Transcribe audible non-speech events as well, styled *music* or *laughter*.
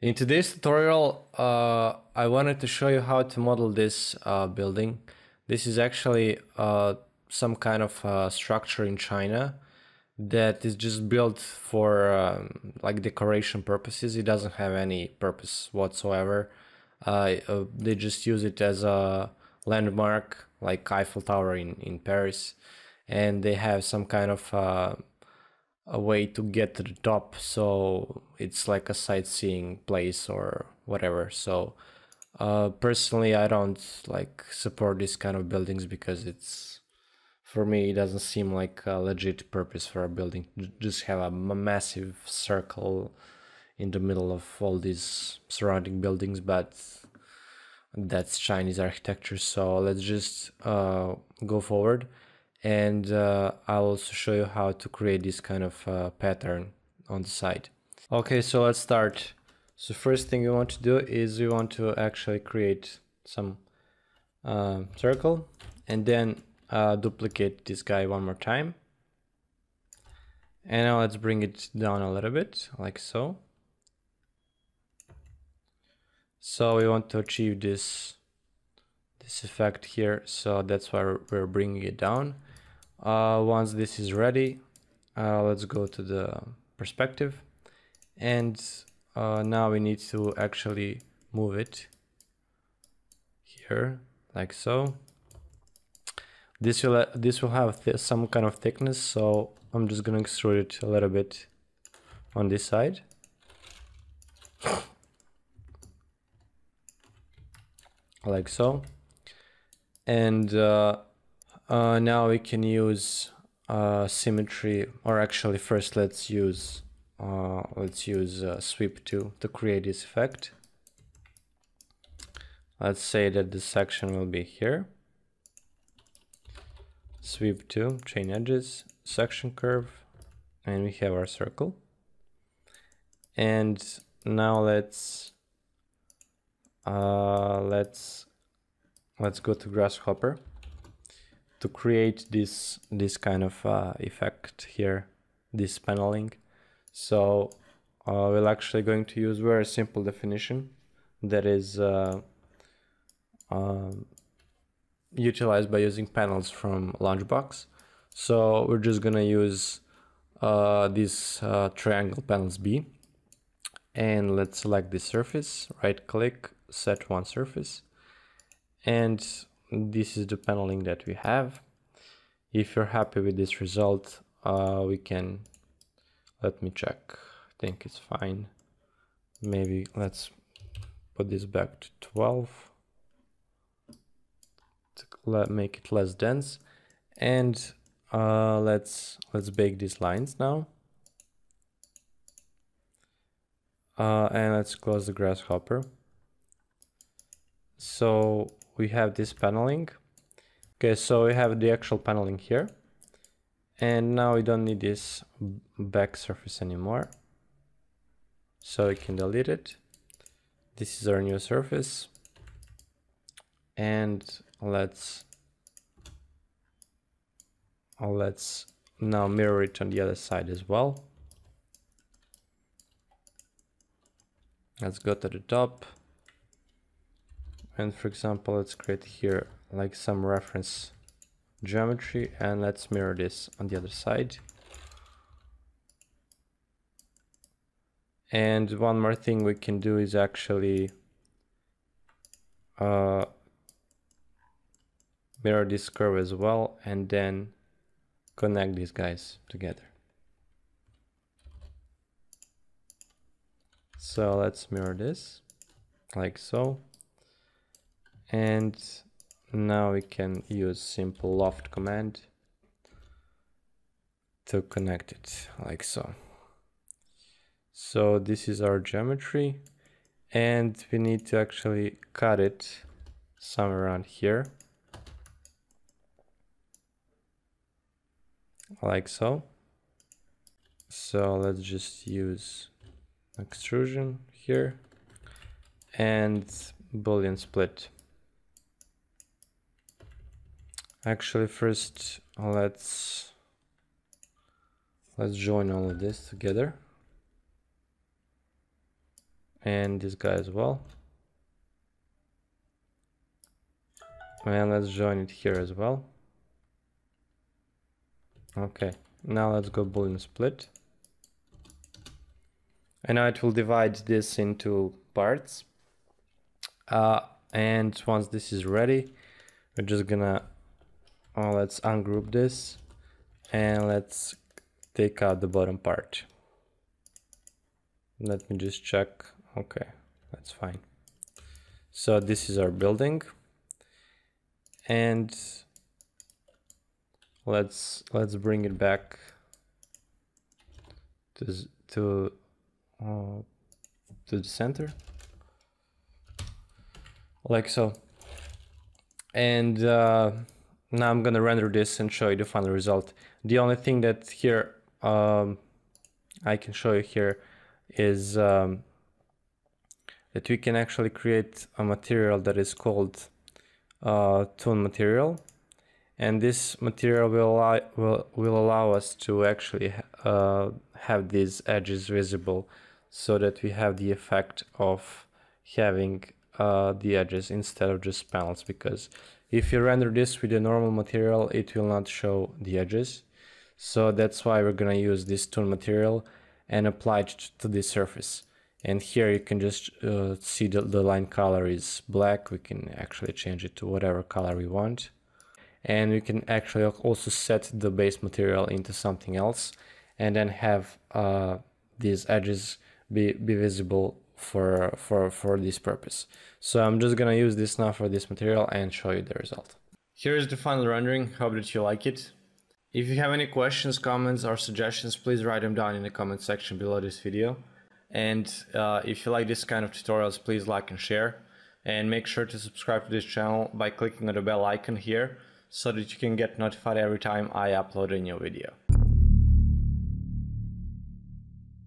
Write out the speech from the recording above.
In today's tutorial, uh, I wanted to show you how to model this uh, building. This is actually uh, some kind of uh, structure in China that is just built for um, like decoration purposes. It doesn't have any purpose whatsoever. Uh, uh, they just use it as a landmark like Eiffel Tower in, in Paris. And they have some kind of a way to get to the top so it's like a sightseeing place or whatever. So uh, personally i don't like support this kind of buildings because it's for me it doesn't seem like a legit purpose for a building. Just have a massive circle in the middle of all these surrounding buildings but that's chinese architecture. So let's just uh, go forward and uh, I'll also show you how to create this kind of uh, pattern on the side. Okay, so let's start. So first thing we want to do is we want to actually create some uh, circle and then uh, duplicate this guy one more time. And now let's bring it down a little bit like so. So we want to achieve this this effect here so that's why we're bringing it down uh, once this is ready, uh, let's go to the perspective. And uh, now we need to actually move it here, like so. This will this will have some kind of thickness, so I'm just gonna extrude it a little bit on this side. *coughs* like so. And uh, uh, now we can use uh, symmetry, or actually first let's use uh, let's use uh, sweep 2 to create this effect. Let's say that the section will be here. Sweep 2, chain edges, section curve, and we have our circle. And now let's uh, let's let's go to grasshopper to create this this kind of uh, effect here, this paneling. So uh, we're actually going to use very simple definition that is uh, um, utilized by using panels from LunchBox. So we're just gonna use uh, these uh, triangle panels B and let's select this surface, right click, set one surface and this is the paneling that we have. If you're happy with this result uh, we can let me check. I think it's fine. Maybe let's put this back to 12 to let make it less dense. And uh, let's let's bake these lines now. Uh, and let's close the grasshopper. So we have this paneling. Okay, so we have the actual paneling here. And now we don't need this back surface anymore. So we can delete it. This is our new surface. And let's let's now mirror it on the other side as well. Let's go to the top and for example let's create here like some reference geometry and let's mirror this on the other side. And one more thing we can do is actually uh, mirror this curve as well and then connect these guys together. So let's mirror this like so and now we can use simple loft command to connect it like so. So this is our geometry and we need to actually cut it somewhere around here. Like so. So let's just use extrusion here and boolean split Actually, first let's let's join all of this together and this guy as well. And let's join it here as well. Okay, now let's go boolean split. And now it will divide this into parts. Uh, and once this is ready, we're just gonna, oh, let's ungroup this and let's take out the bottom part. Let me just check. Okay, that's fine. So this is our building. And let's let's bring it back to to uh, to the center like so and uh, now I'm gonna render this and show you the final result. The only thing that here um, I can show you here is um, that we can actually create a material that is called uh, toon material. And this material will allow, will, will allow us to actually uh, have these edges visible so that we have the effect of having uh, the edges instead of just panels because if you render this with a normal material it will not show the edges. So that's why we're gonna use this toon material and apply it to this surface. And here you can just uh, see the, the line color is black. We can actually change it to whatever color we want. And we can actually also set the base material into something else and then have uh, these edges be, be visible for, for, for this purpose. So I'm just gonna use this now for this material and show you the result. Here is the final rendering, hope that you like it. If you have any questions, comments or suggestions, please write them down in the comment section below this video. And uh, if you like this kind of tutorials, please like and share. And make sure to subscribe to this channel by clicking on the bell icon here so that you can get notified every time I upload a new video.